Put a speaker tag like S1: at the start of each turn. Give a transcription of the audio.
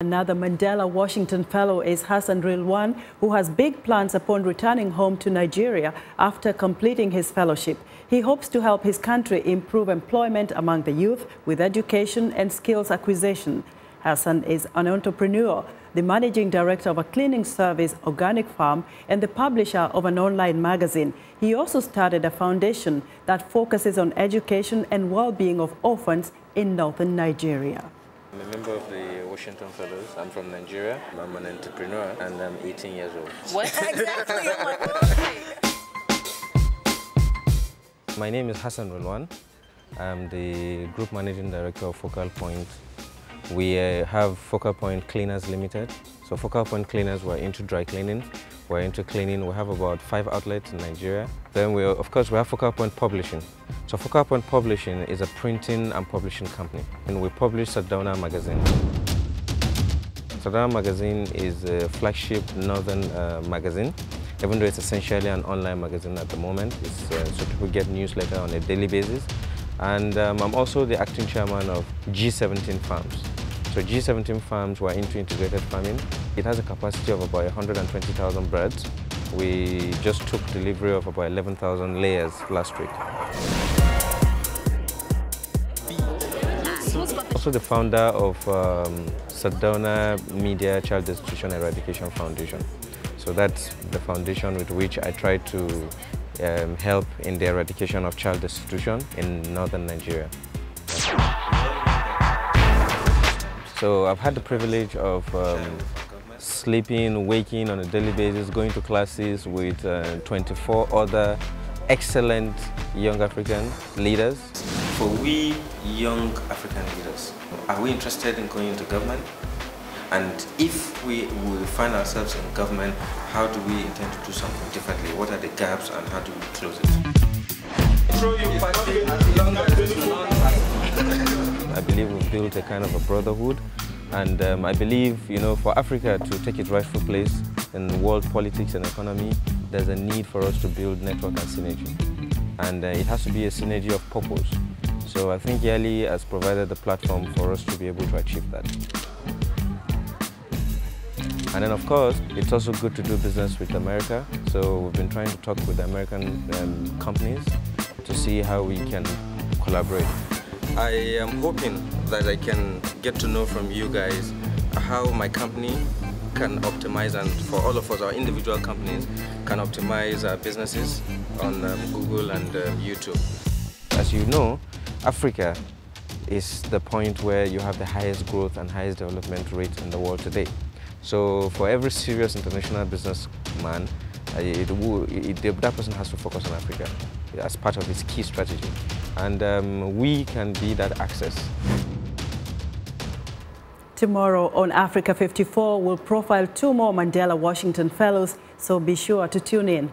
S1: Another Mandela Washington Fellow is Hasan Rilwan, who has big plans upon returning home to Nigeria after completing his fellowship. He hopes to help his country improve employment among the youth with education and skills acquisition. Hasan is an entrepreneur, the managing director of a cleaning service, Organic Farm, and the publisher of an online magazine. He also started a foundation that focuses on education and well-being of orphans in northern Nigeria.
S2: I'm a member of the Washington Fellows. I'm from Nigeria. I'm an entrepreneur and I'm 18 years old.
S3: What exactly?
S2: My name is Hasan Rilwan. I'm the Group Managing Director of Focal Point. We uh, have Focal Point Cleaners Limited. So Focal Point Cleaners, we're into dry cleaning. We're into cleaning. We have about five outlets in Nigeria. Then we, of course, we have Focal Point Publishing. So Focal Point Publishing is a printing and publishing company. And we publish Sardauna magazine. Sardauna magazine is a flagship northern uh, magazine even though it's essentially an online magazine at the moment. Uh, so people get newsletter on a daily basis. And um, I'm also the acting chairman of G17 Farms. So G17 Farms were into integrated farming. It has a capacity of about 120,000 birds. We just took delivery of about 11,000 layers last week. Also the founder of um, Sardauna Media Child Destitution Eradication Foundation. So that's the foundation with which I try to um, help in the eradication of child destitution in northern Nigeria. So I've had the privilege of um, sleeping, waking on a daily basis, going to classes with uh, 24 other excellent young African leaders. For we young African leaders, are we interested in going into government? And if we, we find ourselves in government, how do we intend to do something differently? What are the gaps and how do we close it? I believe we've built a kind of a brotherhood and um, I believe, you know, for Africa to take its rightful place in world politics and economy, there's a need for us to build network and synergy. And uh, it has to be a synergy of purpose. So I think YALI has provided the platform for us to be able to achieve that. And then of course, it's also good to do business with America. So we've been trying to talk with the American um, companies to see how we can collaborate. I am hoping that I can get to know from you guys how my company can optimize and for all of us, our individual companies, can optimize our businesses on um, Google and um, YouTube. As you know, Africa is the point where you have the highest growth and highest development rate in the world today. So for every serious international businessman, uh, that person has to focus on Africa as part of his key strategy. And um, we can be that access.
S1: Tomorrow on Africa 54, we'll profile two more Mandela Washington Fellows, so be sure to tune in.